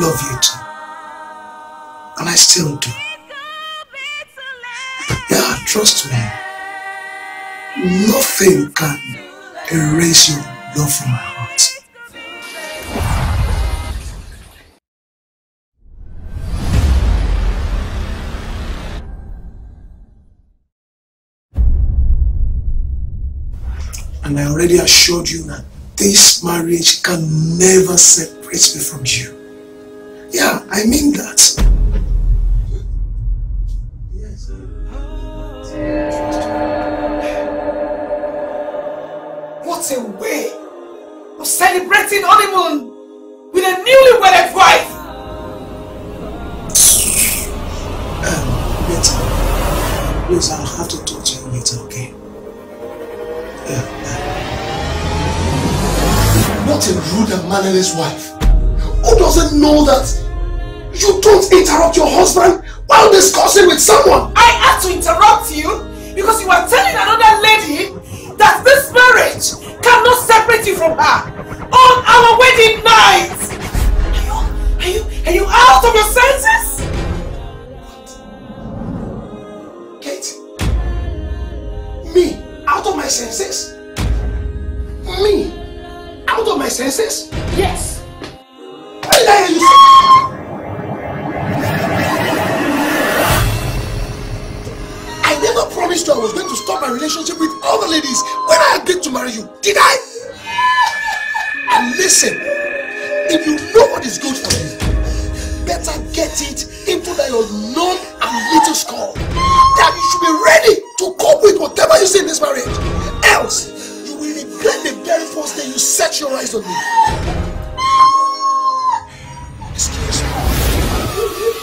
Love you too. And I still do. Yeah, trust me. Nothing can erase your love from my heart. And I already assured you that this marriage can never separate me from you. Yeah, I mean that. What a way of celebrating honeymoon with a newly wedded wife! Um, later. Please, I'll have to talk to you later, okay? Yeah. What a rude and mannerless wife. Who doesn't know that you don't interrupt your husband while discussing with someone? I had to interrupt you because you are telling another lady that this marriage cannot separate you from her on our wedding night! Are you, are you, are you out of your senses?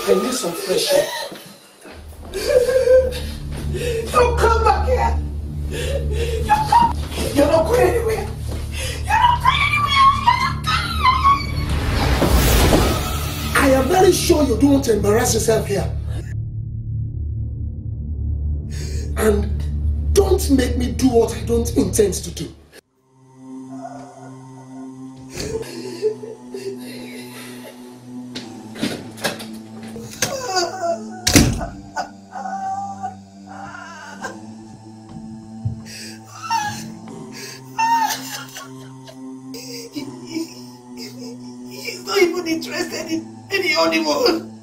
I need some fresh air. Don't come back here! Don't come! You're not going anywhere! You're not going anywhere! You're not going I am very sure you don't want to embarrass yourself here. And don't make me do what I don't intend to do. In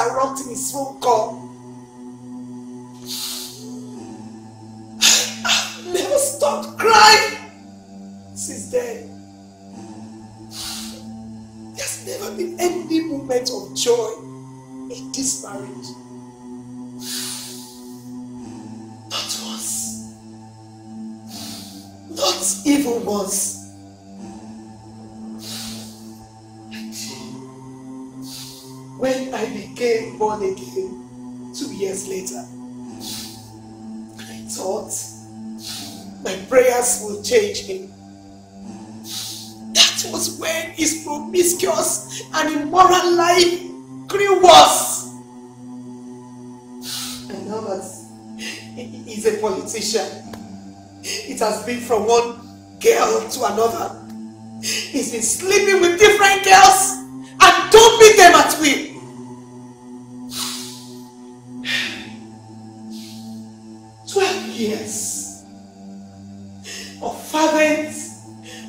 interrupting his phone call. I've never stopped crying since then. There's never been any moment of joy in this marriage. Not once. Not even once. When I became born again two years later, I thought my prayers would change him. That was when his promiscuous and immoral life grew worse. And now that he- he's a politician, it has been from one girl to another. He's been sleeping with different girls and dumping them at will. Years of fervent,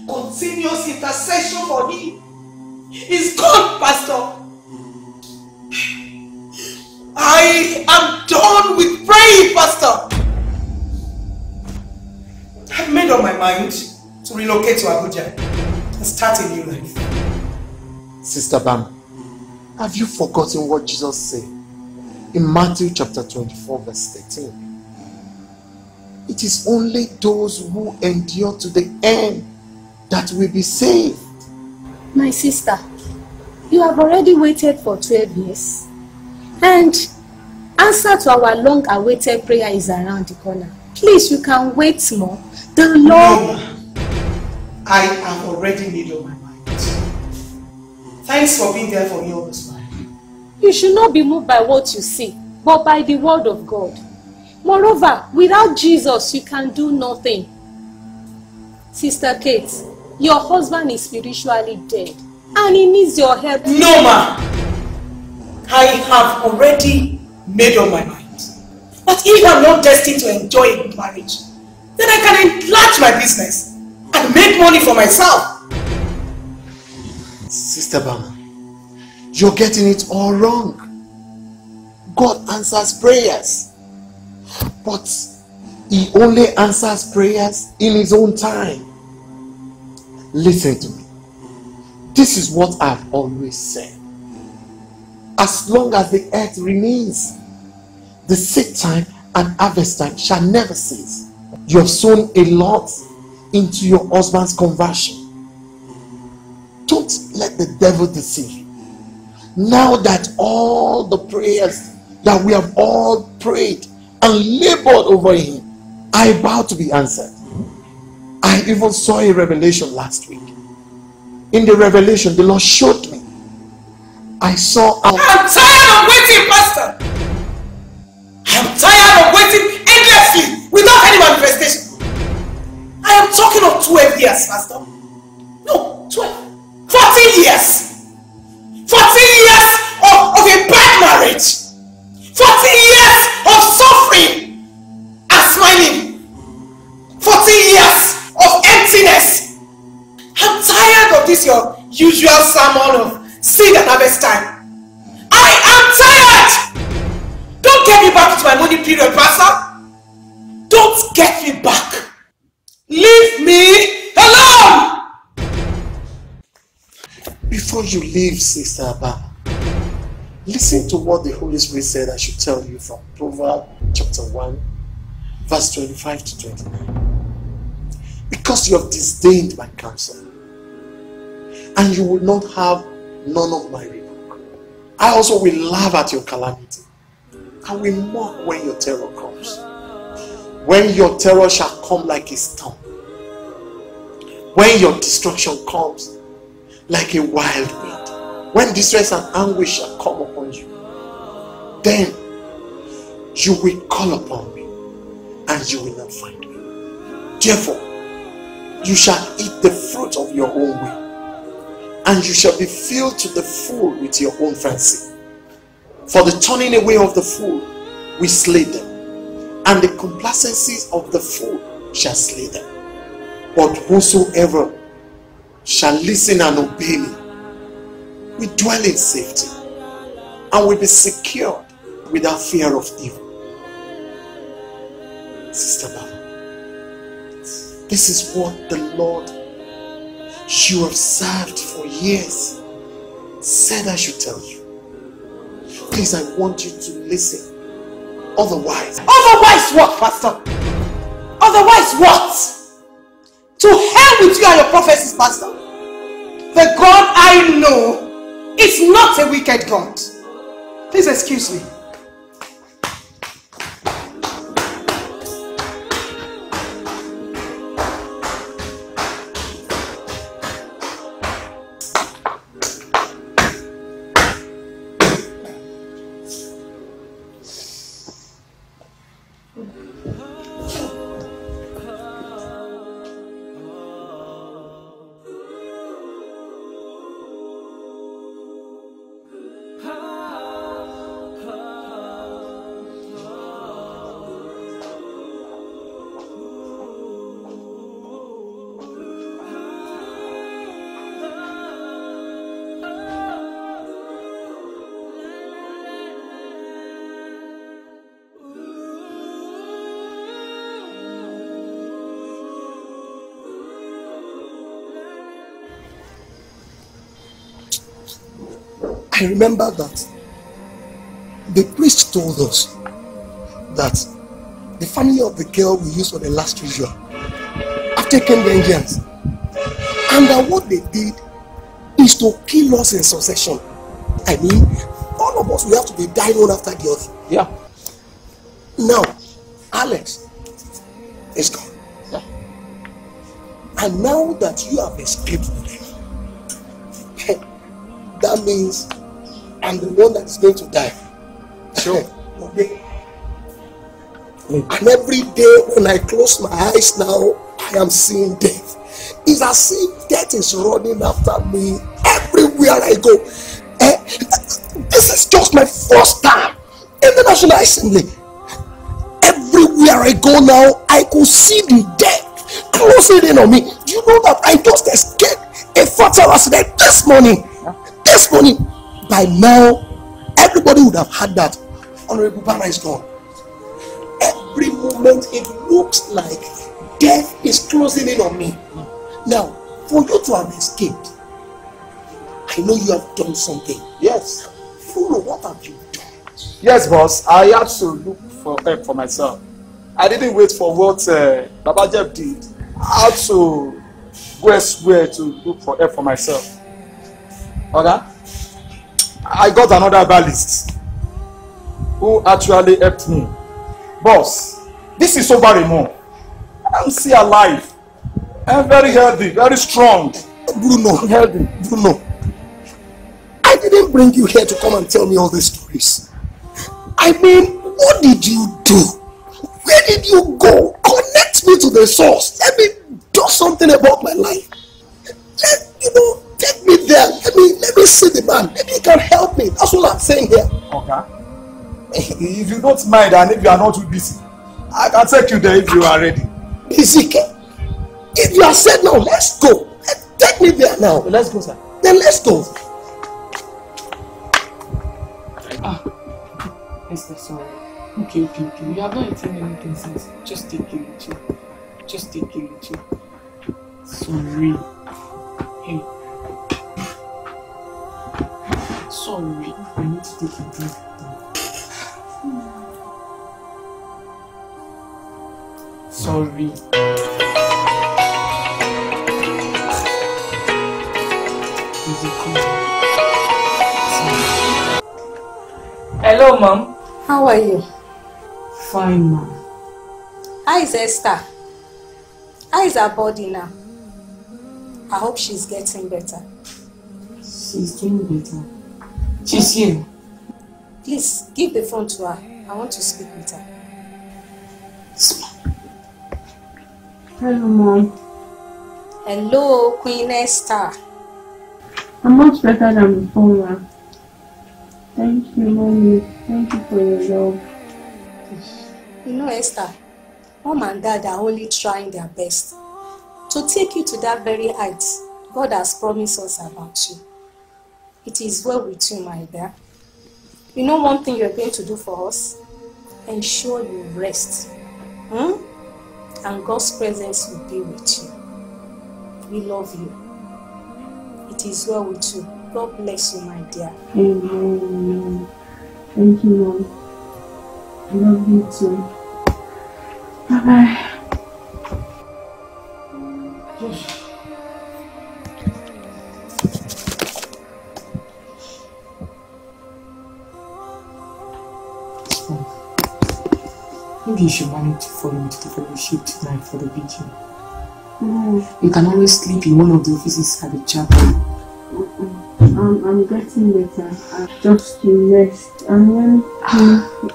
continuous intercession for me is gone, Pastor. I am done with praying, Pastor. I've made up my mind to relocate to Abuja and start a new life. Sister Bam, have you forgotten what Jesus said in Matthew chapter 24, verse 13? It is only those who endure to the end that will be saved. My sister, you have already waited for 12 years. And answer to our long awaited prayer is around the corner. Please, you can wait more. The Lord... No, I am already made up my mind. Thanks for being there for me all this while. You should not be moved by what you see, but by the word of God. Moreover, without Jesus, you can do nothing. Sister Kate, your husband is spiritually dead and he needs your help. No, ma. I have already made up my mind. But if I'm not destined to enjoy a good marriage, then I can enlarge my business and make money for myself. Sister Bama, you're getting it all wrong. God answers prayers, but He only answers prayers in His own time. Listen to me. This is what I've always said. As long as the earth remains, the seed time and harvest time shall never cease. You have sown a lot into your husband's conversion. Don't let the devil deceive you. Now that all the prayers that we have all prayed and labored over him I about to be answered. I even saw a revelation last week. In the revelation, the Lord showed me. I saw. Out. I'm tired of waiting, Pastor. I'm tired of waiting endlessly without any manifestation. I am talking of 12 years, Pastor. No, 12. 14 years. 14 years of, of a bad marriage. 14 years of suffering and smiling. 14 years of emptiness. I'm tired of this your usual sermon of seed and harvest time. I am tired! Don't get me back to my money period, Pastor. Don't get me back. Leave me alone! Before you leave, Sister Abba, listen to what the Holy Spirit said I should tell you from Proverbs chapter 1, verse 25 to 29. Because you have disdained my counsel, and you will not have none of my rebuke. I also will laugh at your calamity. and will mock when your terror comes. When your terror shall come like a storm. When your destruction comes like a wild wind. When distress and anguish shall come upon then you will call upon me and you will not find me. Therefore, you shall eat the fruit of your own way, and you shall be filled to the full with your own fancy. For the turning away of the fool will slay them, and the complacencies of the fool shall slay them. But whosoever shall listen and obey me will dwell in safety and will be secured without fear of evil. Sister Baba, this is what the Lord you have served for years said I should tell you. Please, I want you to listen. Otherwise, Otherwise what, Pastor? Otherwise what? To hell with you and your prophecies, Pastor. The God I know is not a wicked God. Please excuse me. I remember that the priest told us that the family of the girl we used for the last ritual have taken vengeance. And that what they did is to kill us in succession. I mean, all of us, we have to be dying one after the other. Yeah. Now, Alex is gone. Yeah. And now that you have escaped them, that means I'm the one that is going to die. Sure. okay. And every day when I close my eyes now, I am seeing death. It's as if death is running after me everywhere I go. Eh, this is just my first time in the National Assembly. Everywhere I go now, I could see the death closing in on me. Do you know that I just escaped a fatal accident this morning? This morning. By now, everybody would have had that. Honorable Bana is gone. Every moment it looks like death is closing in on me. Now, for you to have escaped, I know you have done something. Yes. Follow, what have you done? Yes, boss. I had to look for help for myself. I didn't wait for what uh, Baba Jeb did. I had to go elsewhere to look for help for myself. Okay? I got another balist who actually helped me. Boss, this is over a month. I'm still alive. I'm very healthy, very strong. Bruno, Healthy. Bruno, I didn't bring you here to come and tell me all these stories. I mean, what did you do? Where did you go? Connect me to the source. Let me do something about my life. Let, you know, take me there. Let me let me see the man. Maybe he can help me. That's what I'm saying here. Okay. If you don't mind and if you are not too busy, I can take you there if you are ready. Ezekiel, if you are said now, let's go. Take me there now. Let's go, sir. Then let's go. Ah. Esther, sorry. Okay, okay, okay. You have not eaten anything since. Just take a little. Just take a little. Sorry. Hey. Sorry. I need to take a. Sorry. Is it cool? Hello, mom. How are you? Fine, ma'am. How is Esther? How is her body now? I hope she's getting better. She's doing better. She's here. Please give the phone to her. I want to speak with her. Hello, Mom. Hello, Queen Esther. I'm much better than before, Ma. Thank you, Mommy. Thank you for your love. You know, Esther, mom and dad are only trying their best to take you to that very height God has promised us about you. It is well with you, my dear. You know one thing you're going to do for us? Ensure you rest. Hmm? And God's presence will be with you. We love you. It is well with you. God bless you, my dear. Amen. Thank you, Mom. I love you too. Bye Maybe you should manage to follow me to the fellowship tonight for the vigil. No, mm. You can always sleep in one of the offices at the chapel. I'm, I'm getting better. I just to rest. And when mm,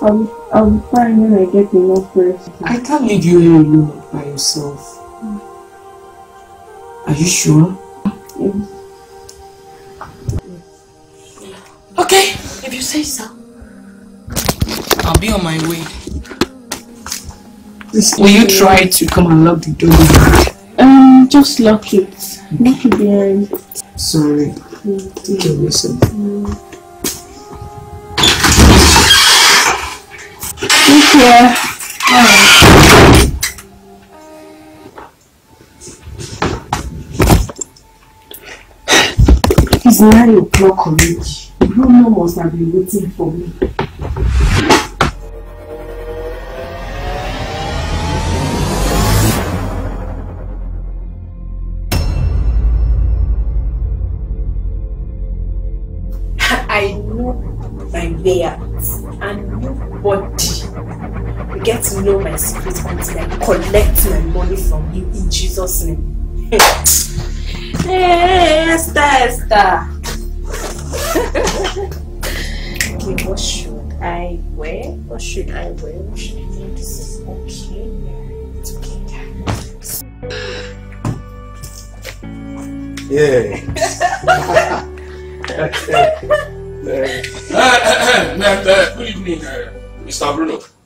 I'll be, I'll be fine when I get enough rest. I can't leave you here alone by yourself. Are you sure? Yes. Okay, if you say so. I'll be on my way. Will you try to come and lock the door? Um, just lock it. Lock it behind. Sorry. Take care of yourself. Take care. It's nine o'clock already. Bruno must have been waiting for me. To know my secret until I collect my money from you in Jesus' name. hey, Esther, Esther. okay, what should I wear? What should I wear? What should I wear? This is okay. It's okay. Yeah. Good evening, uh, Mr. Bruno.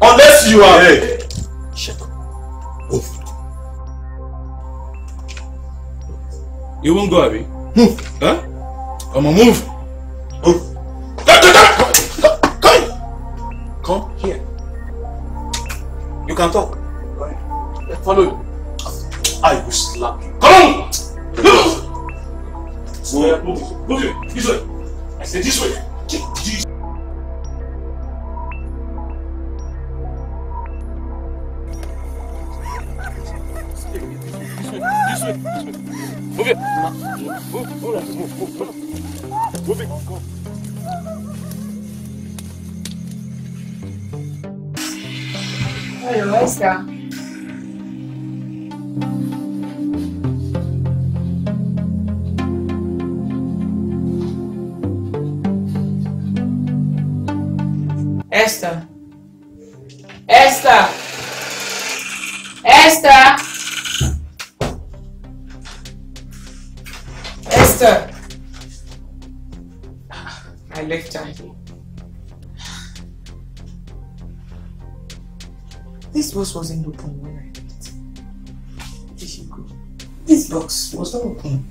Unless you are. Hey. Shut up. Move. You won't go, Abby? Move. Huh? Come on, move. Move. Come, come, come. Come. Come here. You can talk. Go ahead. Follow you. I will slap you. Come on! Move! Move. Move. Move it. This way. I said this way. This This Move, move, move, move, move. Move it. Go. Hello, Esther. Esther. Esther. Wasn't open when I left. Did she go? This box was not open.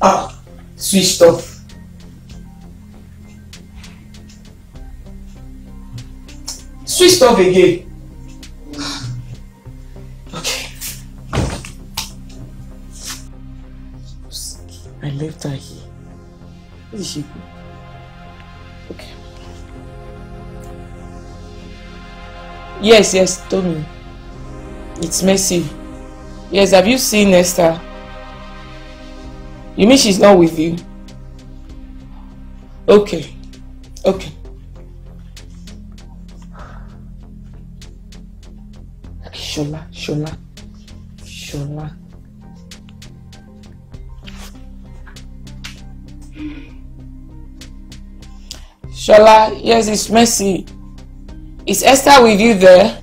Ah, switched off. Switched off again. Where did she go? Okay. Yes, yes, Tommy. It's Mercy. Yes, have you seen Esther? You mean she's not with you? Okay. Okay. Shola, Shola, Shola. Shola, yes, it's Mercy. Is Esther with you there?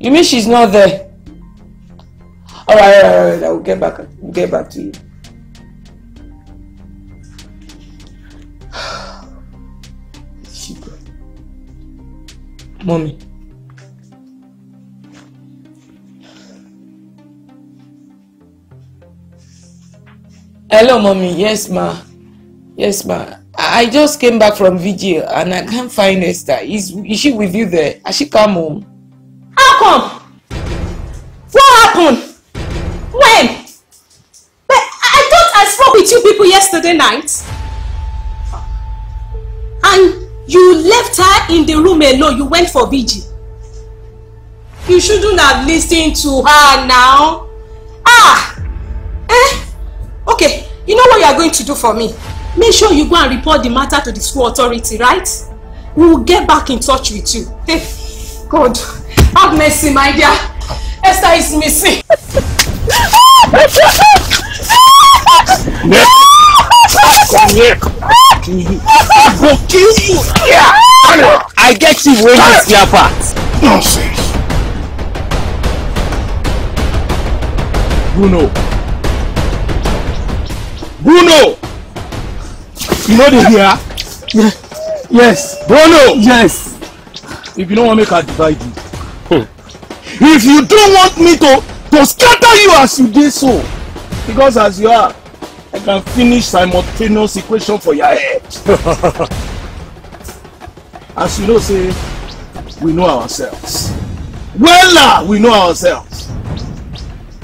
You mean she's not there? Alright, alright, alright, I will get back, get back to you. Mommy. Hello, mommy. Yes, ma. Yes, ma. I just came back from vigil and I can't find Esther. Is is she with you there? Has she come home? How come? What happened? When? But I thought I spoke with you people yesterday night. And you left her in the room alone. You went for vigil. You shouldn't have listened to her now. Ah! Eh? Okay, you know what you are going to do for me? Make sure you go and report the matter to the school authority, right? We will get back in touch with you. Hey, God. Have mercy, my dear. Esther is missing. Come here. I go kill you. Yeah. I get you when you spare parts. Nonsense. Bruno. Bruno. You know the here? Yes. Bruno. Yes. If you don't want me to divide you. If you don't want me to to scatter you as you did so. Because as you are, I can finish simultaneous equation for your head. as you know say, we know ourselves. Wella, we know ourselves.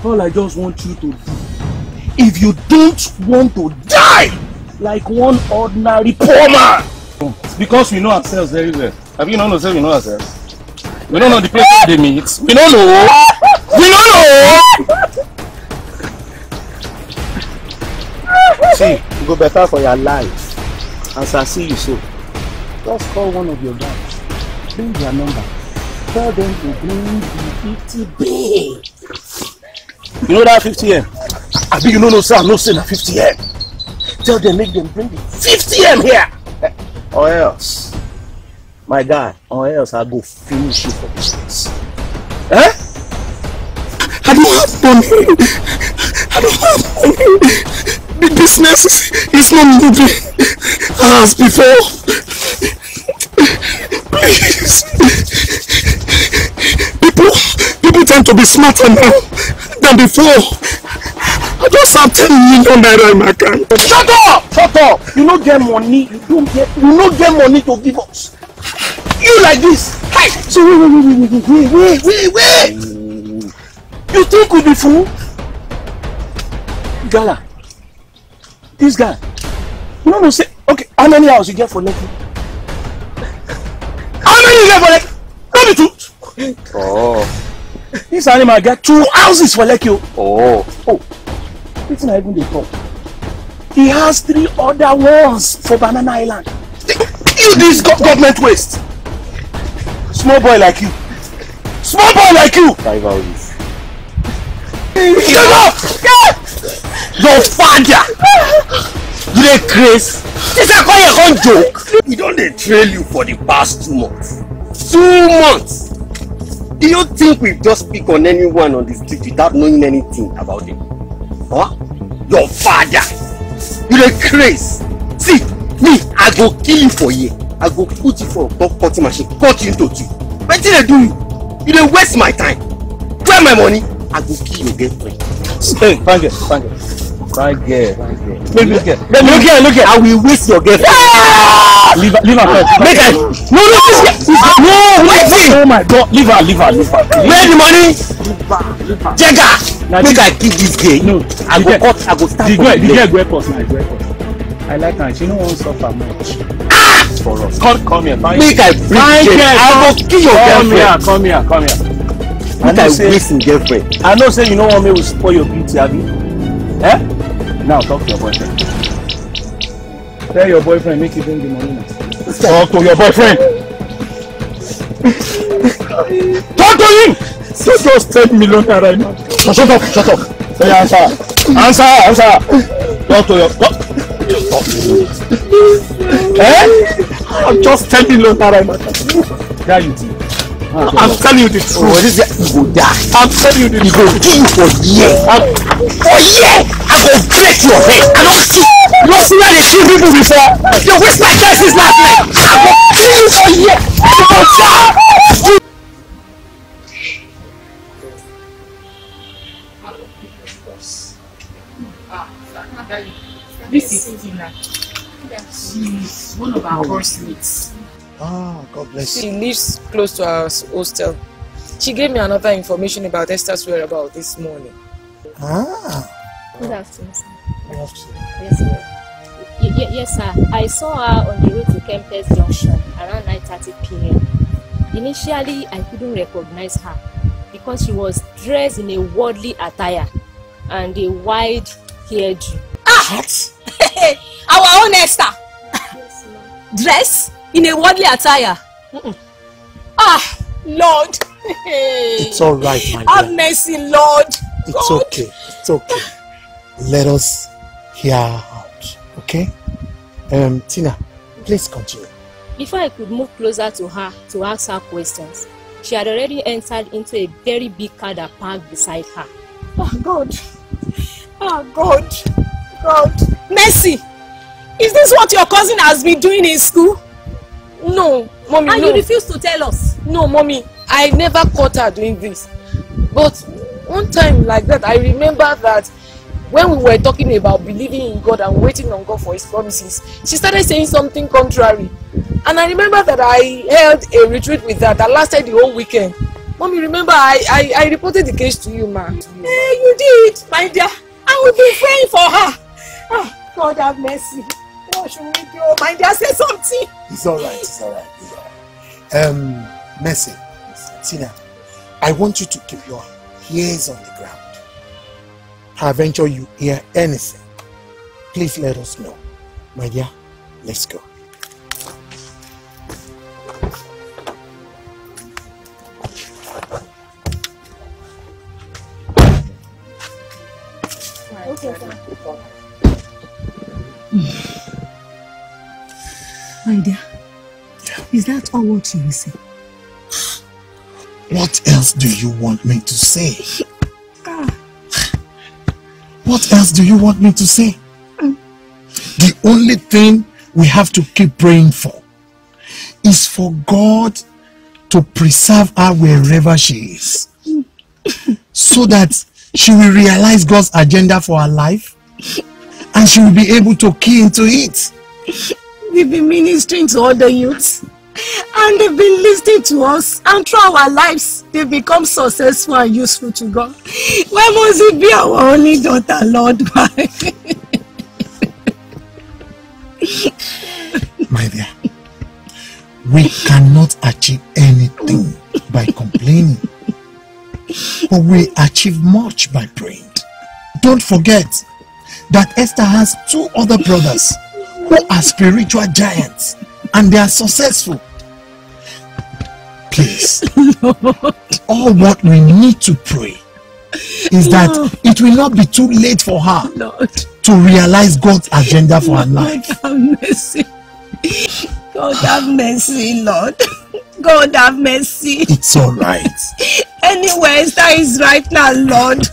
All I just want you to do, if you don't want to die like one ordinary poor man, because we know ourselves very well. Have you not know we know ourselves? We don't know the place they meet. We don't know. We don't know. See, you go better for your life. As I see you so, just call one of your guys. Bring their number. Tell them to bring the 50 bay. You know that 50 M? I mean, you know no sir, no say na 50 M. Tell them make them bring the 50 M here. Eh, Or else, my guy, or else I'll go finish you for this place. Eh? I don't have money. I don't have money. The business is, is not moving as before. Please. People, people tend to be smarter now than before. I just have 10 million naira in my account. Shut up! Shut up! You no get money, you don't get you no get money to give us. You like this. Hi! So wait, wait, wait, wait, wait, wait, wait, wait! You think we be fool? Gala. This guy. You no know say okay, how many hours you get for Lekki? How many you get for Lekki? No be two. Oh, This animal get two houses for Lekki o. oh. Oh, I even dey talk? He has three other ones for Banana Island. You this go government waste. Small boy like you. Small boy like you. Five houses. Shut up! Your father. You dey craze? This I call your own joke. We don dey trail you for the past two months. Two months. Do you think we just pick on anyone on the street without knowing anything about him? Huh? Your father. You dey craze. See, me, I go kill you for here. I go put you for top cutting machine, cut you into two. Wetin dey do you? You dey waste my time. Where my money? I go kill your girlfriend. Hey, fine girl, fine girl. Fine girl, girl. Look Look here, look here, look here. I will waste your girlfriend. leave her, leave her first. Make I. No, no, this guy. No, wait. Oh my God, leave her, leave her, leave her. Where the money? Jega. Na Make the- I give this girl. No, I go girl- cut. I go start The girl, the girl go help us now, go help us. I like her, she no wan suffer much. For us. Come, come here, fine. Make I bring girl. girl, I go kill your Come here, girlfriend. come here, come here. I Make I waste him girlfriend. I know say you no want me to spoil your beauty, abi? Eh? Now talk to your boyfriend. Tell your boyfriend make you bring the money now. Talk to your boyfriend. Talk to him. So just ten million naira now. Shut up, shut up. Say answer. Answer, answer. Talk to your. Talk. Eh? I'm just ten million naira my account. That you think. I'm telling you the truth. Oh, this guy you go die. I'm telling you the He go truth. kill you for here. For here. I go break your head. I don't kill. You don't see where they kill people before. You waste my time since last night. I go kill you for here. You go die. This is Tina. She's one of our housemates. Ah, God bless She lives close to our hostel. She gave me another information about Esther's whereabouts this morning. Ah, Good afternoon, sir. good afternoon. Yes, sir. Y- y- yes, sir. I saw her on the way to Kempes Junction around 9:30 p.m. Initially, I couldn't recognize her because she was dressed in a worldly attire and a wide hairdo. What? Our own Esther. Dress in a worldly attire. Ah, Lord. It's all right, my Have dear. mercy, Lord. It's okay. It's okay. Let us hear out. Okay? Um, Tina, please continue. Before I could move closer to her to ask her questions, she had already entered into a very big car that parked beside her. Oh, God. Oh, God. God. Mercy. Is this what your cousin has been doing in school? No, mommy, and no. you refuse to tell us. No, mommy, I never caught her doing this. But one time like that, I remember that when we were talking about believing in God and waiting on God for His promises, she started saying something contrary. And I remember that I held a retreat with her that lasted the whole weekend. Mommy, remember, I, I, I reported the case to you, ma. Hey, you did, my dear. I will be praying for her. Oh, God have mercy. We do? My dear, say something. It's all right. It's all right. It's all right. Um, Mercy, Tina, I want you to keep your ears on the ground. Peradventure you hear anything, please let us know. My dear, let's go. What you say? What else do you want me to say? Ah, What else do you want me to say? The only thing we have to keep praying for is for God to preserve her wherever she is. So that she will realize God's agenda for her life and she will be able to key into it. we've been ministering to all the youths and they've been listening to us and through our lives they've become successful and useful to God. Why must it be our only daughter, Lord? My dear, we cannot achieve anything by complaining. But we achieve much by praying. Don't forget that Esther has two other brothers who are spiritual giants and they are successful. Please, all what we need to pray is that it will not be too late for her Lord, to realize God's agenda for her life. God have mercy. God have mercy, Lord. God have mercy. It's all right. Anywhere that is right now, Lord.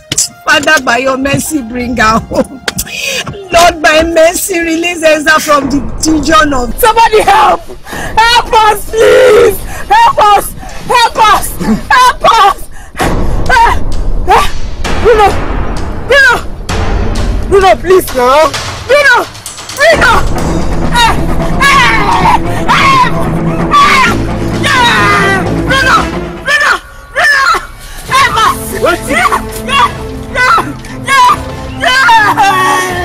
Father, by your mercy, bring her home. Lord, by mercy, release Esther from the dungeon of. Somebody help! Help us, please! Help us! Help us! Help us! Bruno! Bruno! Bruno, please now! Bruno! Bruno! Ah, ah, ah, ah! Bruno! Bruno! Bruno! Help us! What? Yeah! Yeah!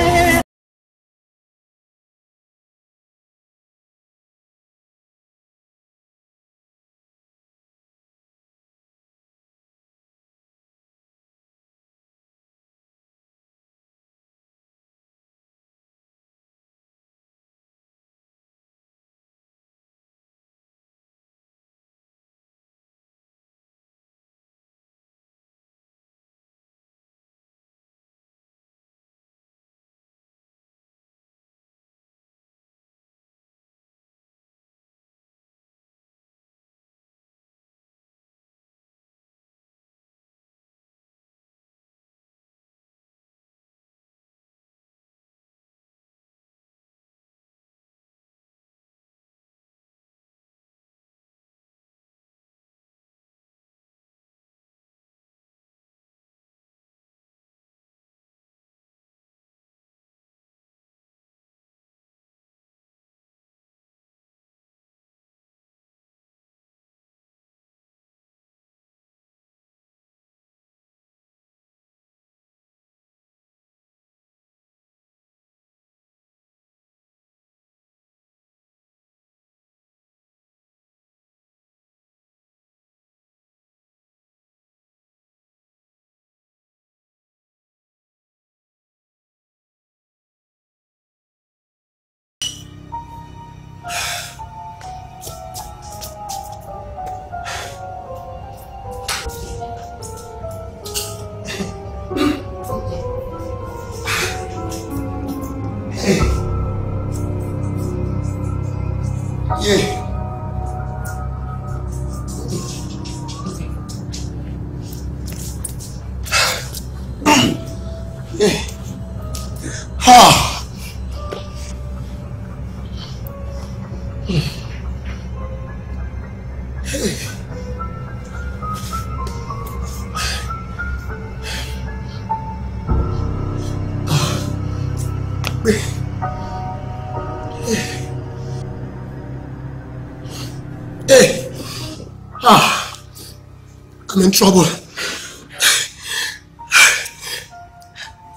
I'm in trouble.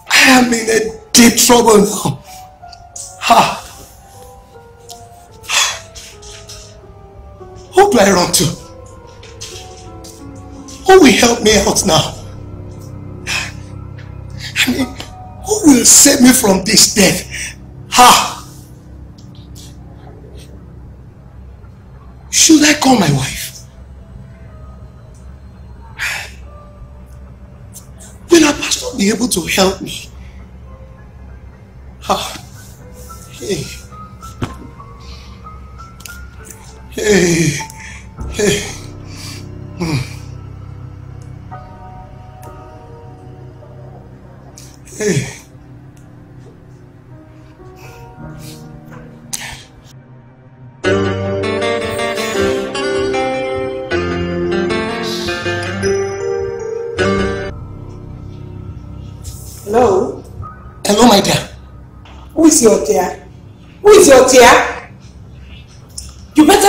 I am in a deep trouble now. Ha. Who do I run to? Who will help me out now? I mean, who will save me from this death? Ha! Should I call my wife? Be able to help me? Hey. Hey. Hey.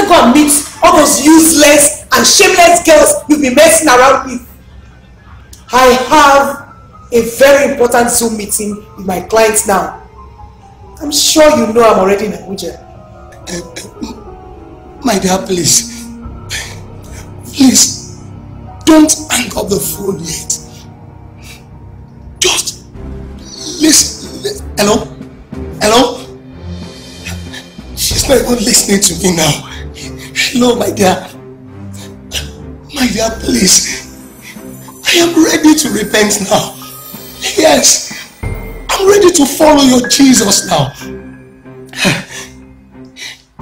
Go and meet all those useless and shameless girls you've been messing around with. I have a very important Zoom meeting with my clients now. I'm sure you know I'm already in Abuja. My dear, please. Please, don't hang up the phone yet. Just listen. li- Hello? Hello? She's not even listening to me now. Hello, my dear. My dear, please. I am ready to repent now. Yes. I'm ready to follow your Jesus now.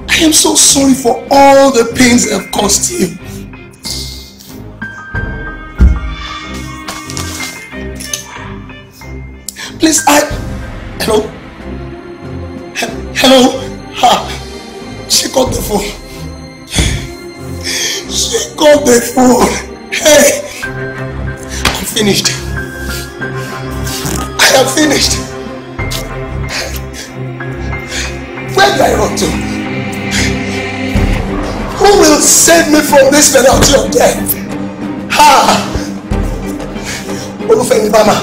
I am so sorry for all the pains I've caused you. Please, I. Hello? He- Hello? Ha! She got the phone. She got the phone. Hey! I'm finished. I am finished. Where do I run to? Who will save me from this penalty of death? Ha! Olufemi Bama.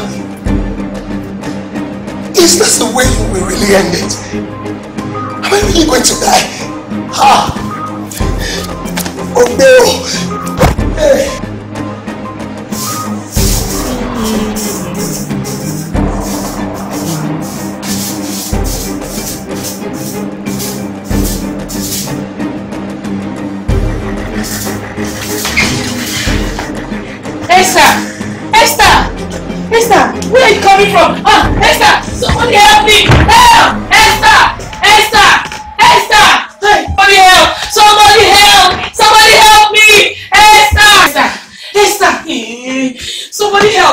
Is this the way you will really end it? Am I really going to die? Ha! Oh no! Esther! Esther! Esther! Where are you coming from? Ah, Esther! Somebody help me! Help! Esther! Esther! 什么力量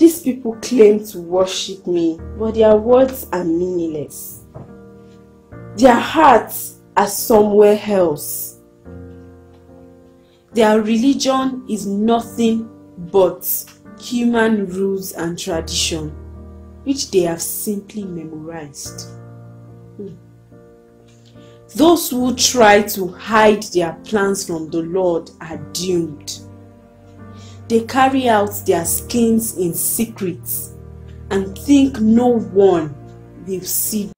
These people claim to worship me, but their words are meaningless. Their hearts are somewhere else. Their religion is nothing but human rules and tradition, which they have simply memorized. Hmm. Those who try to hide their plans from the Lord are doomed. They carry out their schemes in secret and think no one will see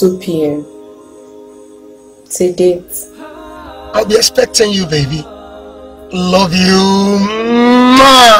2 p.m. It's date. I'll be expecting you, baby. Love you. Mwah.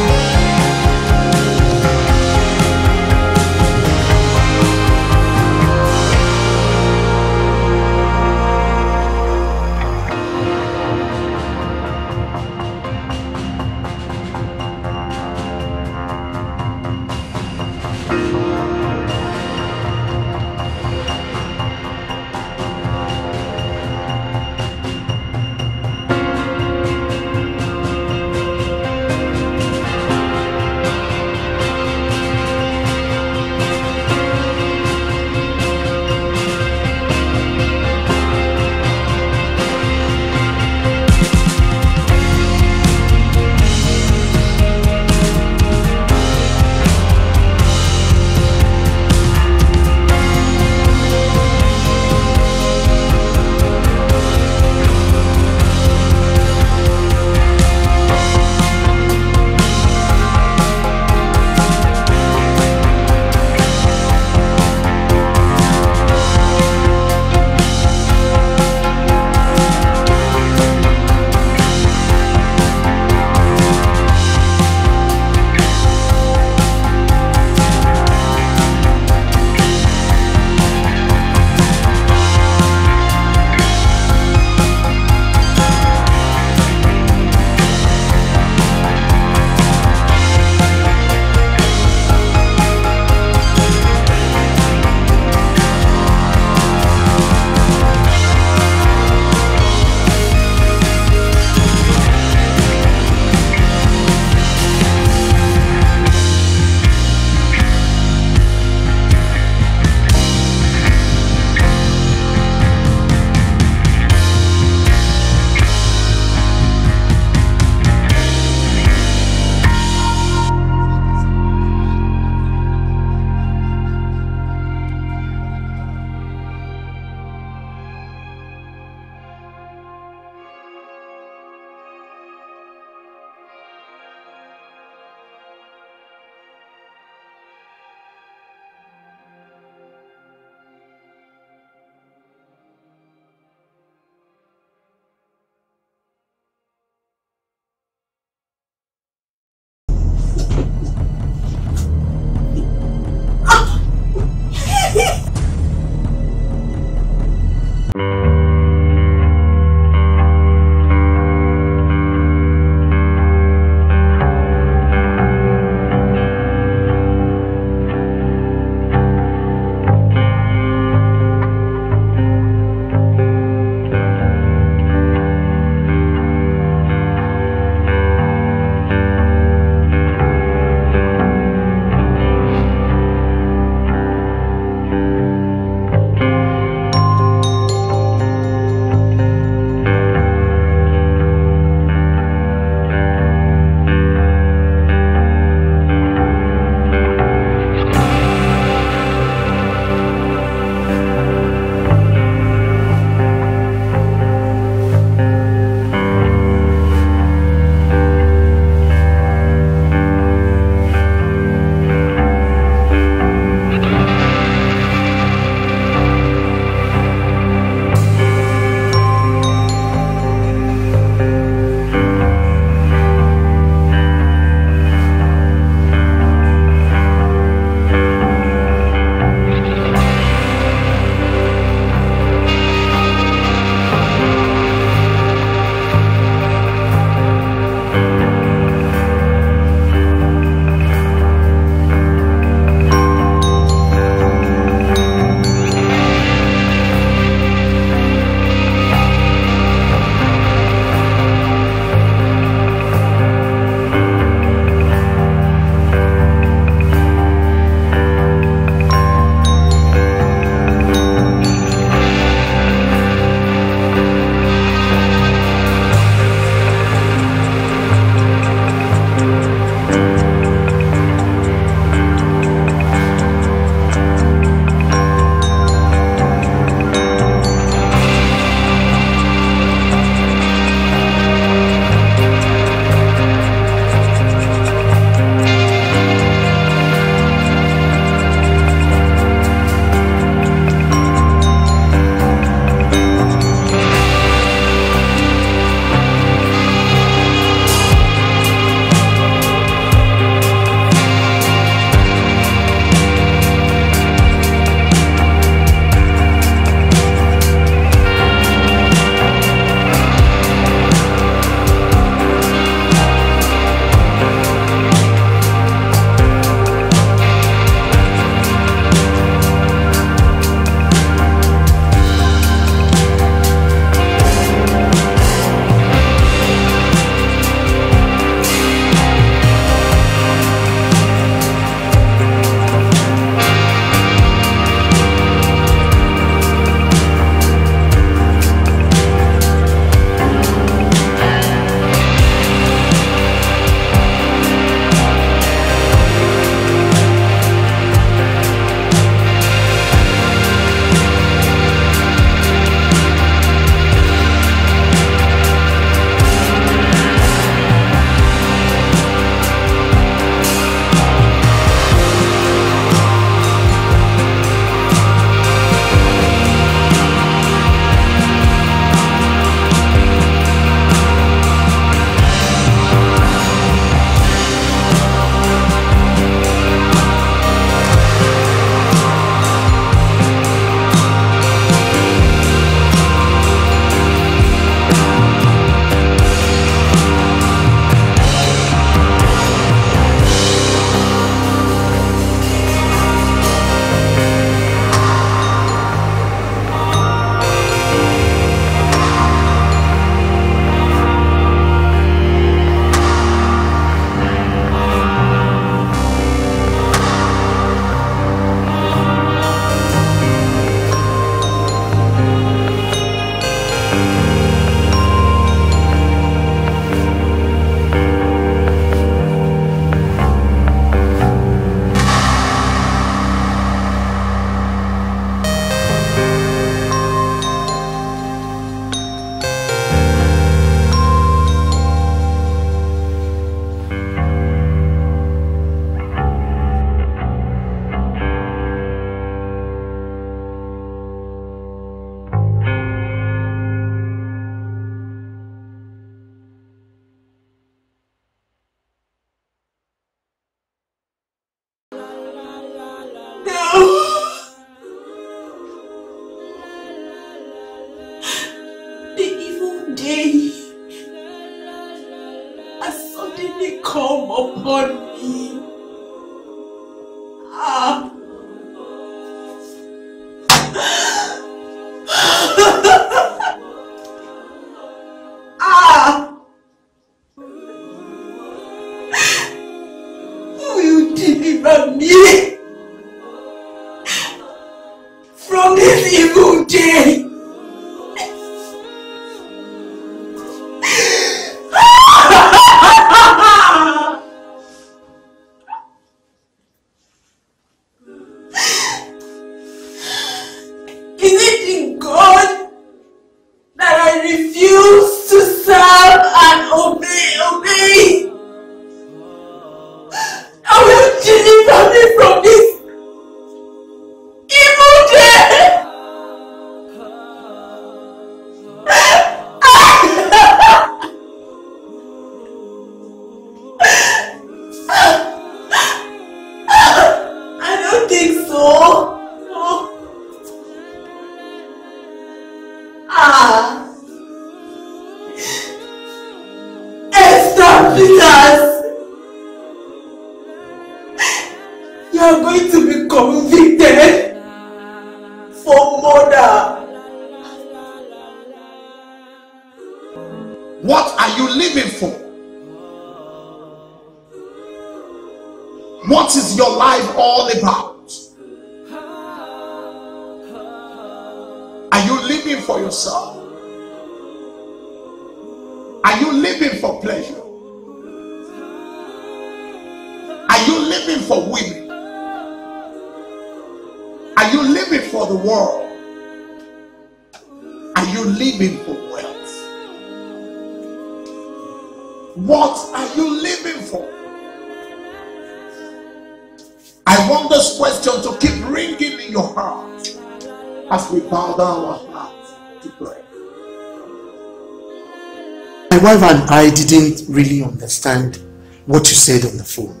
Wife and I didn't really understand what you said on the phone.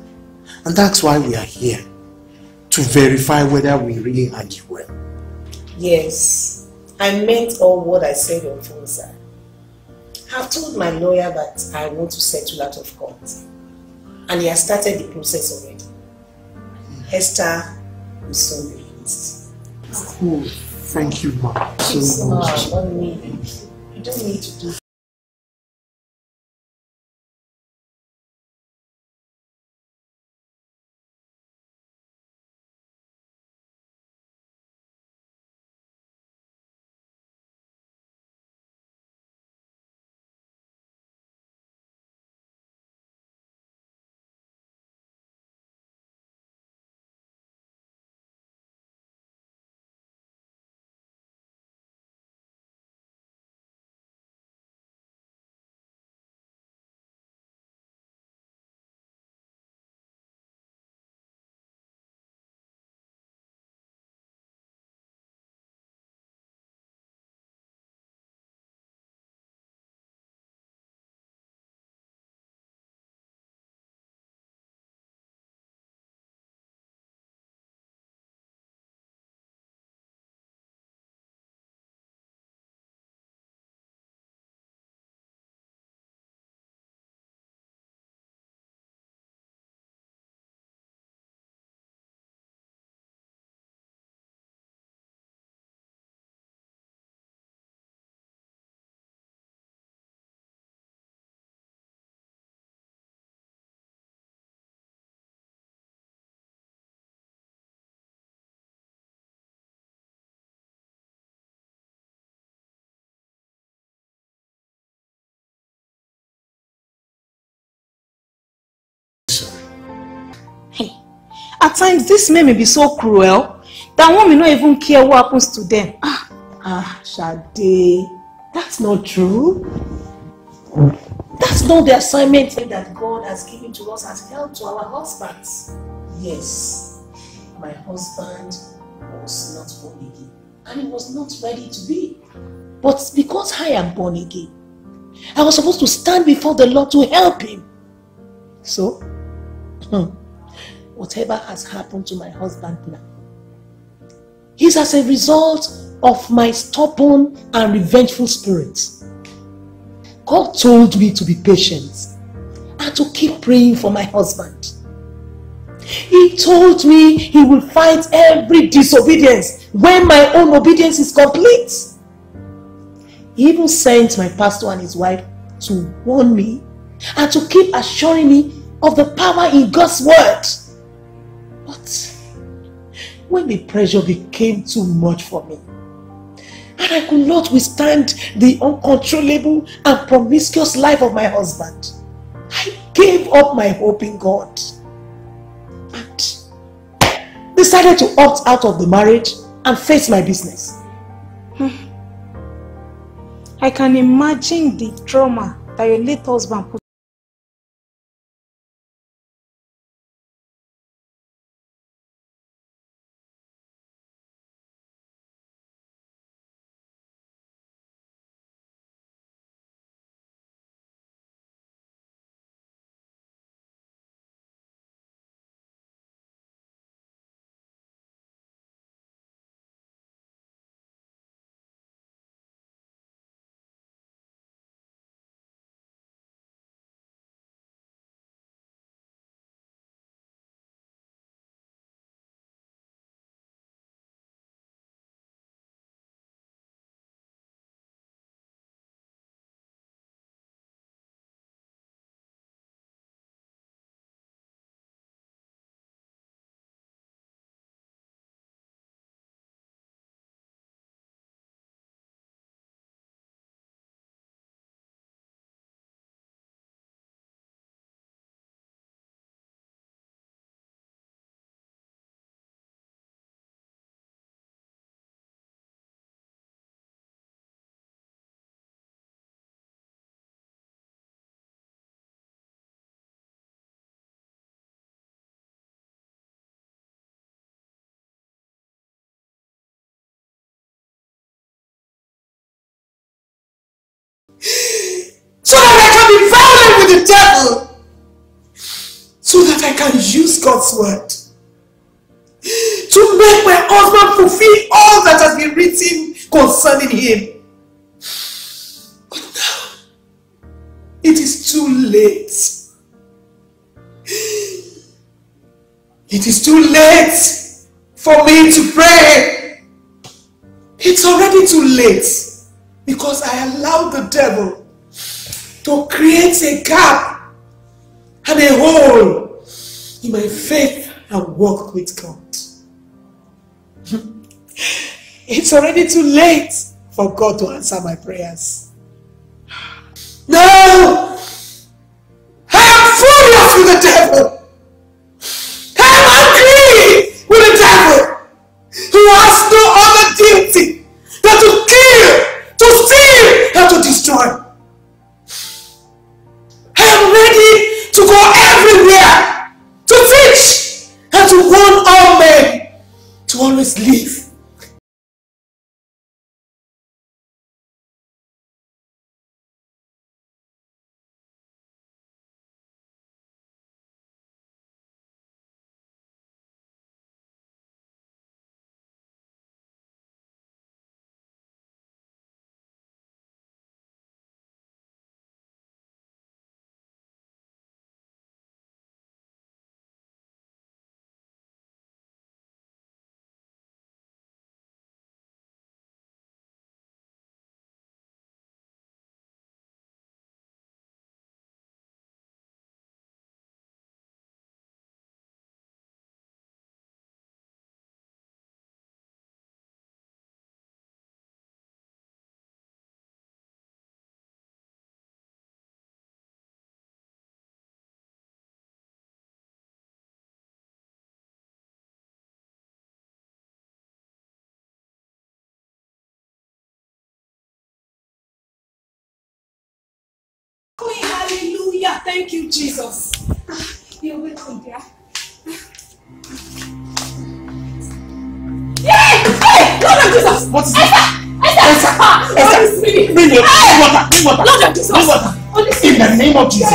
And that's why we are here. To verify whether we really heard you well. Yes, I meant all what I said on phone, sir. I've told my lawyer that I want to settle out of court. And he has started the process already. Esther will soon be released. Oh, thank you, ma. So much. You don't need to do At times, these men may be so cruel that one may not even care what happens to them. Ah, ah, Shade, that's not true. That's not the assignment that God has given to us as help to our husbands. Yes, my husband was not born again and he was not ready to be. But because I am born again, I was supposed to stand before the Lord to help him. So, hmm, whatever has happened to my husband now is as a result of my stubborn and revengeful spirit. God told me to be patient and to keep praying for my husband. He told me he will fight every disobedience when my own obedience is complete. He even sent my pastor and his wife to warn me and to keep assuring me of the power in God's word. But when the pressure became too much for me, And I could not withstand the uncontrollable and promiscuous life of my husband. I gave up my hope in God and decided to opt out of the marriage and face my business. Hmm. I can imagine the trauma that your late husband put. Devil, so that I can use God's word to make my husband fulfill all that has been written concerning him. But now, it is too late. It is too late for me to pray. It's already too late because I allowed the devil to create a gap and a hole in my faith and walk with God. it's already too late for God to answer my prayers. No! I am furious with the devil! Always live. Thank you, Jesus. You're welcome, dear. Yay! Hey! Lord of Jesus! What is Esther! Esther! Ah, Holy Spirit! Bring water, Hey! bring water, bring water. Lord of Jesus! Bring water. In the name of Jesus.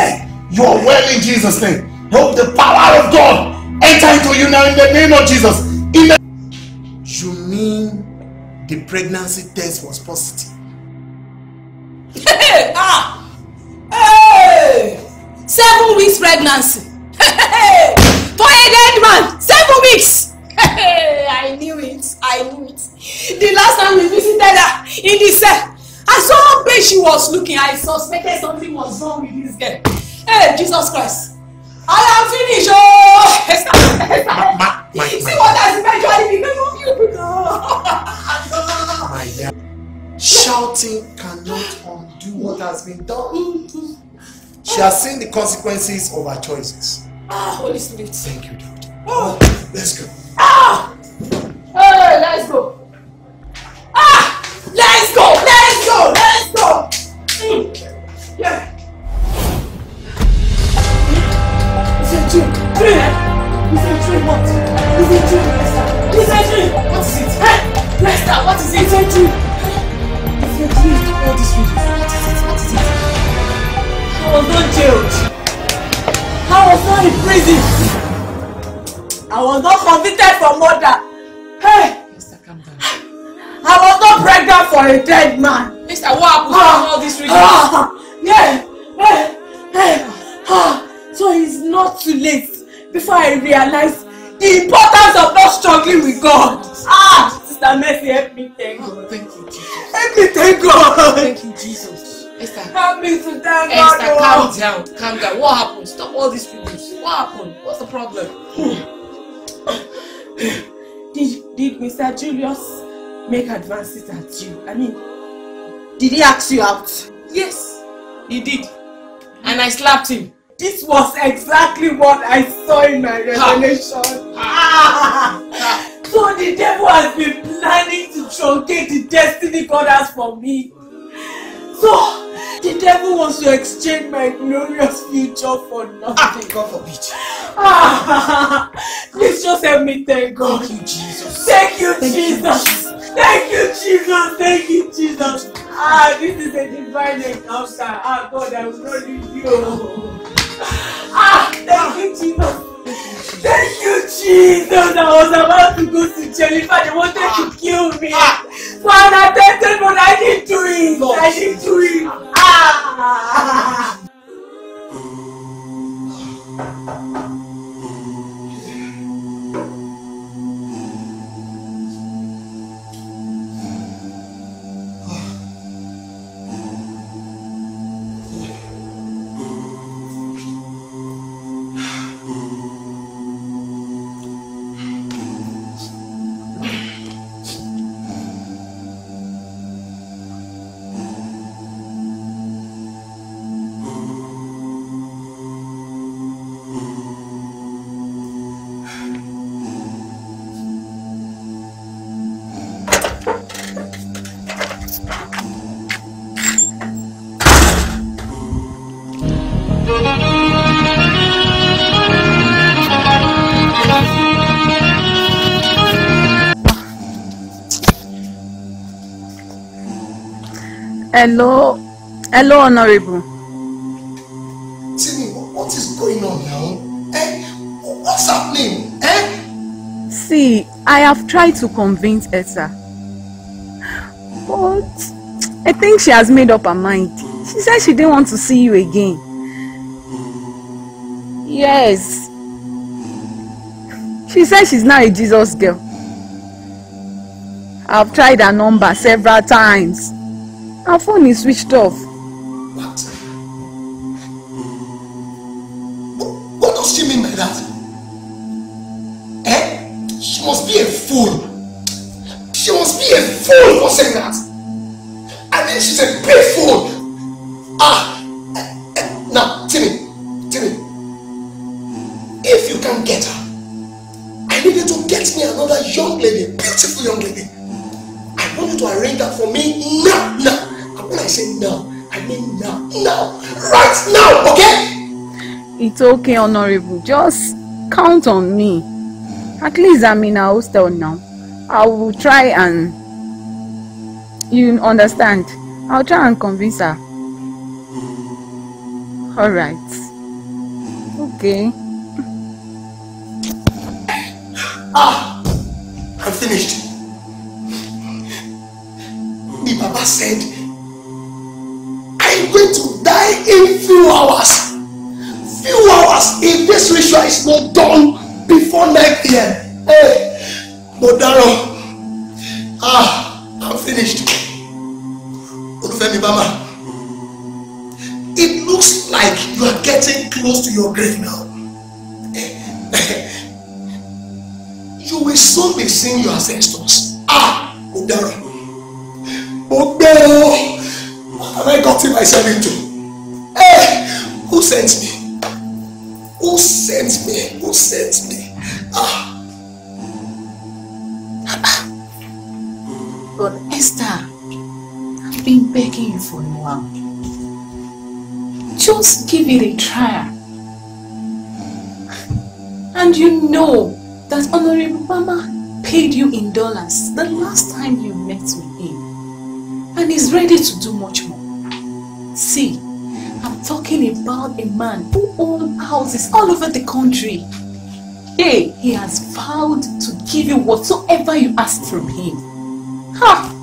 You are well in Jesus' name. Hope the power of God enter into you now in the name of Jesus. In the You mean the pregnancy test was positive? Weeks pregnancy. For a dead man, seven weeks. I knew it. I knew it. The last time we visited her in the cell, I saw how big she was looking. I suspected something was wrong with this girl. Hey, Jesus Christ. I am finished. Oh, See what has eventually become of you. No. Shouting cannot undo what has been done. She has seen the consequences of her choices. Ah, Holy Spirit. Thank you, Daddy. Oh. Let's go. Ah! Hey, let's go. Ah! Let's go! Let's go! Let's go! Mm. Yeah. Is it a dream? Dream, eh? Is it a dream? What? Is it a dream, Esther? Is it a dream? What is it? Hey! Esther, what is it? Is it a dream? Is it a dream? All this video. What is it? What is it? Was not jailed. I was not in prison. I was not convicted for murder. Hey! Mister, calm down. I was not pregnant for a dead man. Mister, what happened Ah. all these reasons? Ah, yeah. Hey, hey. Ah, so it's not too late before I realize the importance of not struggling with God. Ah, Sister Mercy, help me thank God. Thank you, Jesus. Help me thank God. Thank you, Jesus. Esther, Help me to Esther, calm down, calm down. What happened? Stop all these videos. What happened? What's the problem? Did, did Mr. Julius make advances at you? I mean, did he ask you out? Yes, he did. And I slapped him. This was exactly what I saw in my revelation. Ah! So the devil has been planning to truncate the destiny God has for me. So the devil wants to exchange my glorious future for nothing. God forbid. Ah! Please just help me thank God. Thank you, Jesus. Thank you, Thank you, Jesus. Thank you, Jesus. Thank you, Jesus. Ah, this is a divine encounter. Ah, God, I will not leave you. Ah, thank you, Jesus. Thank you, Jesus. I was about to go to fact, they wanted to kill me. So I attempted, but I didn't do it. I didn't do it. Ah. Hello, hello, Honorable. Timmy, what is going on now? Eh? What's happening? Eh? See, I have tried to convince Esther, but I think she has made up her mind. She said she didn't want to see you again. Yes. She said she's now a Jesus girl. I've tried her number several times. Her phone is switched off. What, what does she mean by that? Eh? She must be a fool. She must be a fool for saying that. I mean, she's a big fool. Ah, eh, eh, now, Timmy, Timmy, if you can get her, I need you to get me another young lady, beautiful young lady. Now, right now, okay? It's okay, Honorable. Just count on me. At least I'm in a hostel now. I will try and you understand. I'll try and convince her. Alright. Okay. Ah, I'm finished. The Baba said, Going to die in few hours. Few hours if this ritual is not done before 9 p.m. Hey, Modaro. Ah, I'm finished. Olufemi Bama. It looks like you are getting close to your grave now. you will soon be seeing your ancestors. Ah, Udara. Mo gbé o. What have I gotten myself into? Hey, who sent me? Who sent me? Who sent me? Ah. But Esther, I've been begging you for a while. Just give it a try. And you know that Honorable Mama paid you in dollars the last time you met with him. And he's ready to do much more. See, I'm talking about a man who owns houses all over the country. Hey, he has vowed to give you whatsoever you ask from him. Ha!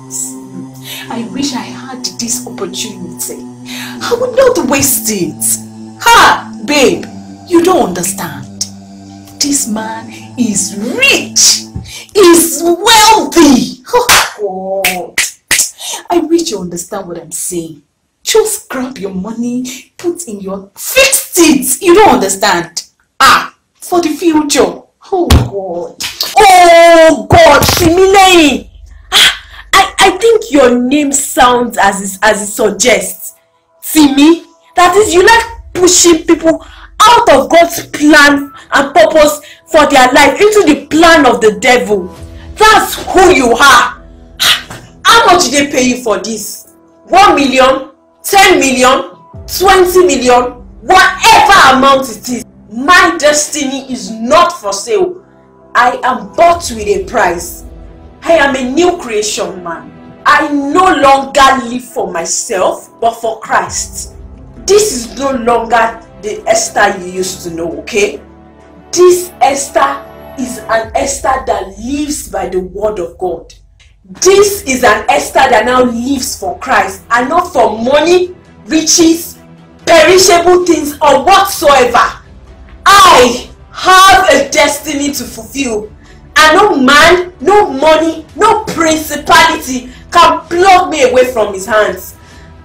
I wish I had this opportunity. I would not waste it. Ha! Babe, you don't understand. This man is rich. Is wealthy. Oh, God. I wish you understand what I'm saying. Just grab your money, put in your... Fix it! You don't understand. Ah, for the future. Oh, God. Oh God, Simileyin! Ah, I, I think your name sounds as it, as it suggests. Simi, that is, you like pushing people out of God's plan and purpose for their life into the plan of the devil. That's who you are. Ah, How much did they pay you for this? One million, ten million, twenty million, whatever amount it is. My destiny is not for sale. I am bought with a price. I am a new creation man. I no longer live for myself, but for Christ. This is no longer the Esther you used to know, okay? This Esther is an Esther that lives by the word of God. This is an Esther that now lives for Christ and not for money, riches, perishable things, or whatsoever. I have a destiny to fulfill, and no man, no money, no principality can pluck me away from his hands.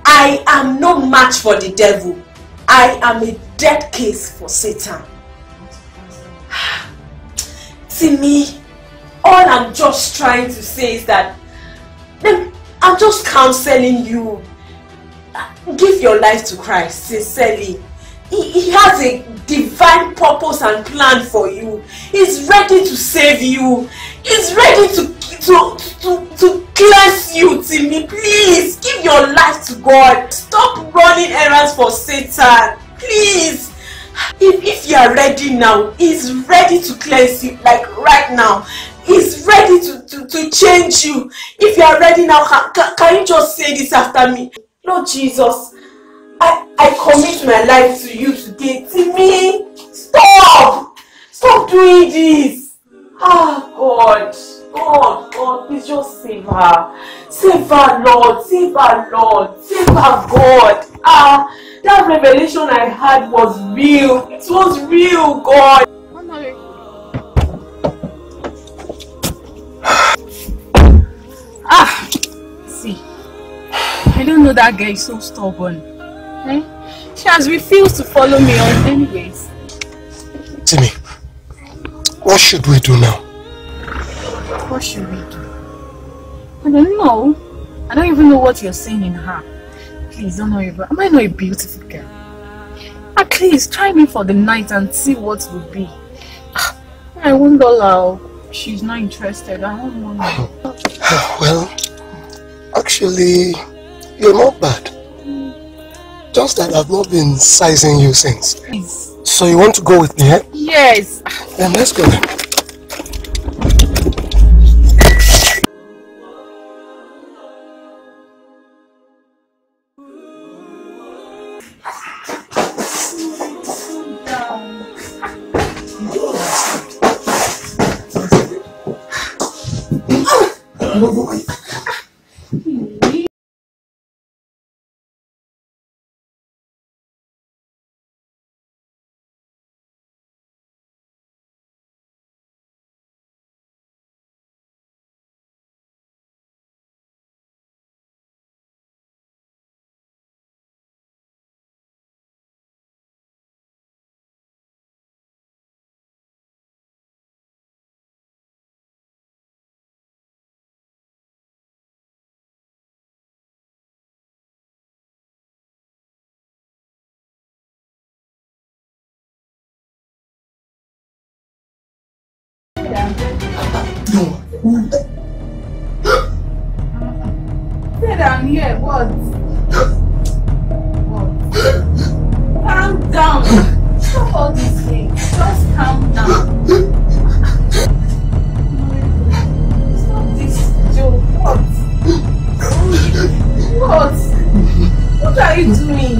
I am no match for the devil. I am a dead case for Satan. See me, all I'm just trying to say is that I'm just counseling you. Give your life to Christ sincerely. He, he has a divine purpose and plan for you. He's ready to save you. He's ready to to to to cleanse you, Timmy. Please give your life to God. Stop running errands for Satan. Please. If, if you are ready now, he's ready to cleanse you, like right now. He's ready to, to, to change you. If you are ready now, can, can, you just say this after me? Lord Jesus, I, I commit my life to you today. Timmy, stop! Stop doing this! Ah, God. God, God, please just save her. Save her, Lord. Save her, Lord. Save her, God. Ah, that revelation I had was real. It was real, God. Know that girl is so stubborn. Eh? She has refused to follow me on anyways. Timmy, what should we do now? What should we do? I don't know. I don't even know what you're saying in her. Please don't worry about Am I not a beautiful girl? At least try me for the night and see what will be. Ah, I won't allow. She's not interested. I don't want. Well, actually, you're not bad. Just that I've not been sizing you since. Please. So you want to go with me, eh? Yes. Then let's go then. am here. What? What? Calm down. Stop all these things. Just calm down. Stop this joke. What? What? What are you doing?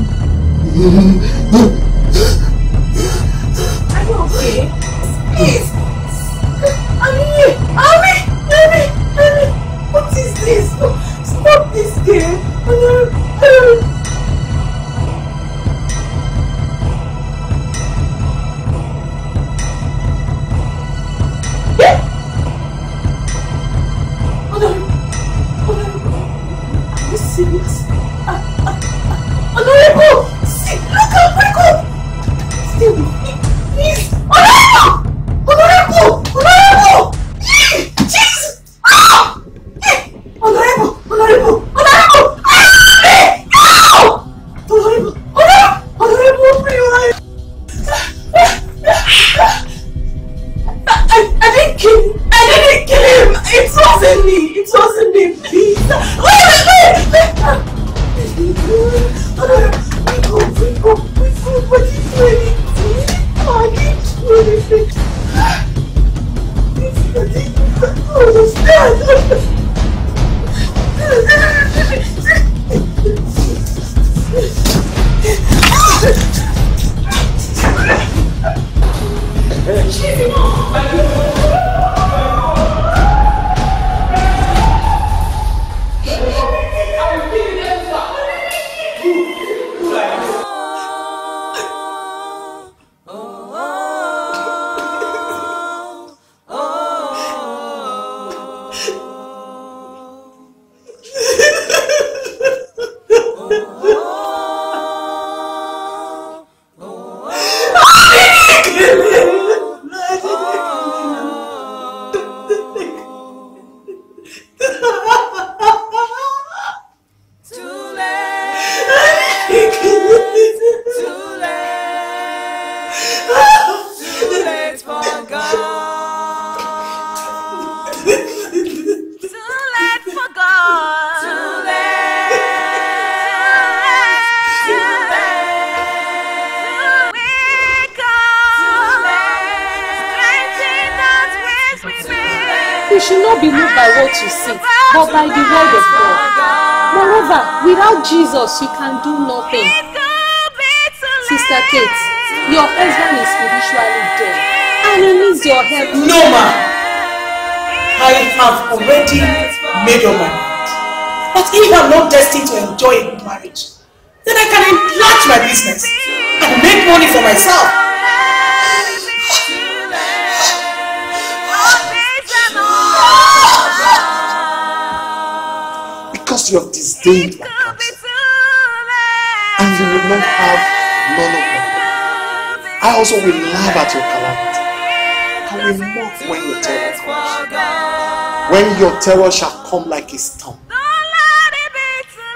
come like a storm.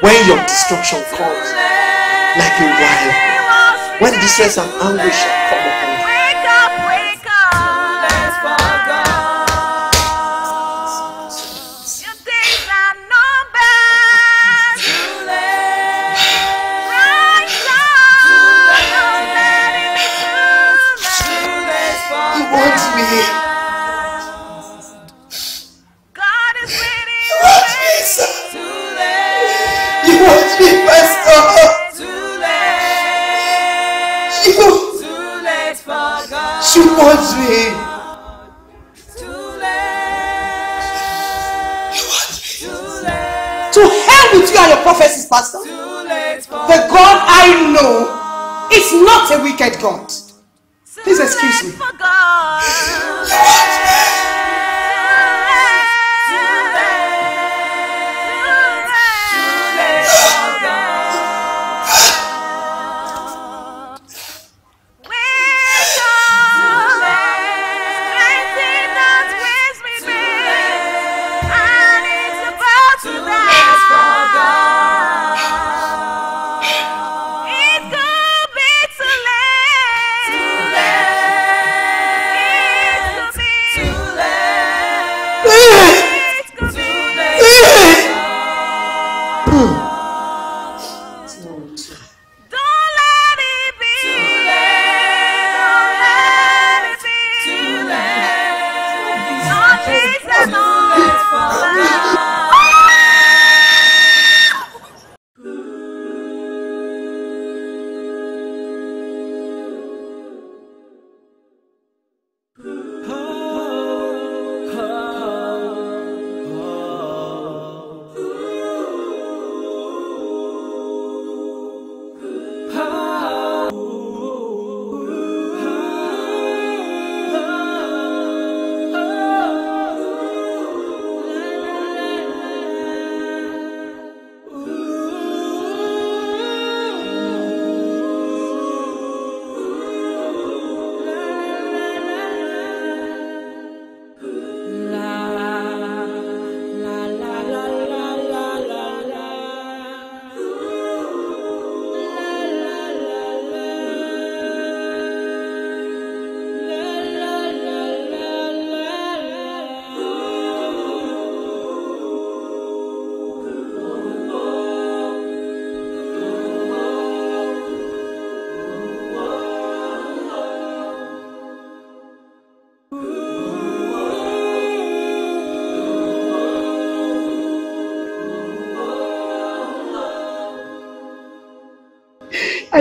When your destruction comes like a wild, when distress and anguish come upon you. She wants me. To hell with you and your prophecies, Pastor. The God I know is not a wicked God. Please excuse me.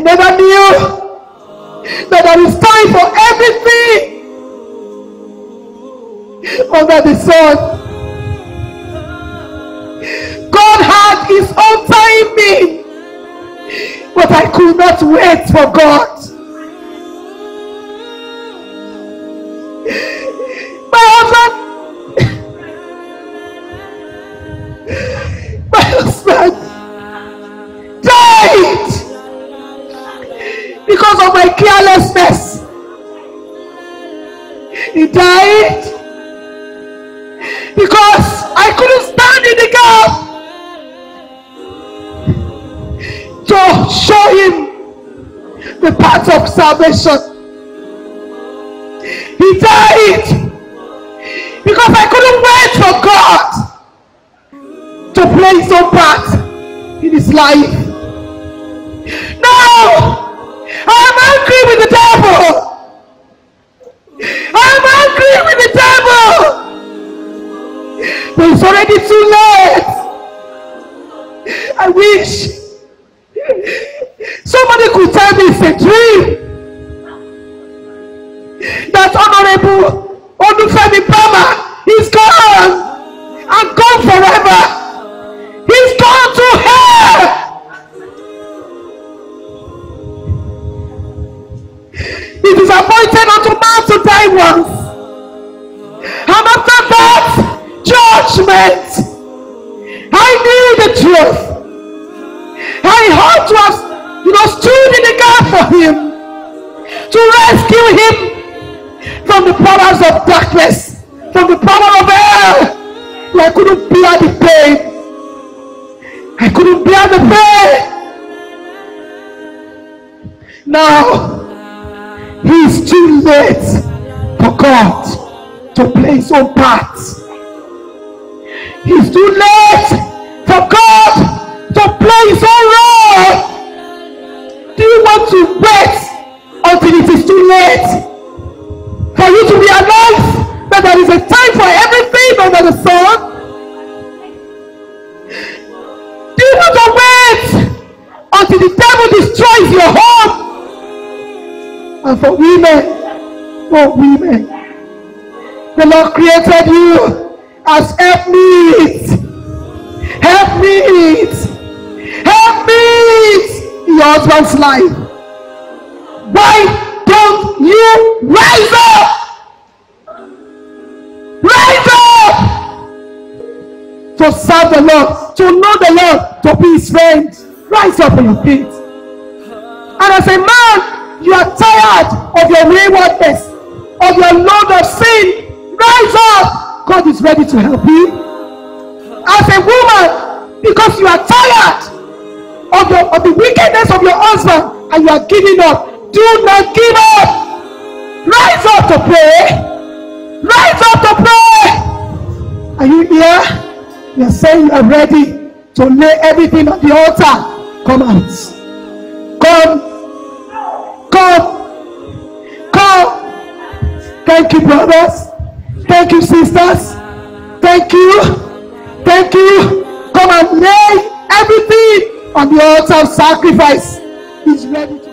Never knew that there is time for everything under the sun. God had his own timing, but I could not wait for God. My. He died because I couldn't stand in the gap to show him the path of salvation. He died because I couldn't wait for God to play own part in his life. Created you as helpmeet. Helpmeet. Helpmeet in your husband's life. Why don't you rise up? Rise up to serve the Lord, to know the Lord, to be his friend. Rise up on your feet. And as a man, you are tired of your waywardness, of your load of sin. Rise up. God is ready to help you. As a woman, because you are tired of, your, of the wickedness of your husband and you are giving up, do not give up. Rise up to pray. Rise up to pray. Are you here? You are saying you are ready to lay everything on the altar. Come out. Come. Come. Come. Thank you, brothers. Thank you, sisters. Thank you. Thank you. Come and lay everything on the altar of sacrifice. He's ready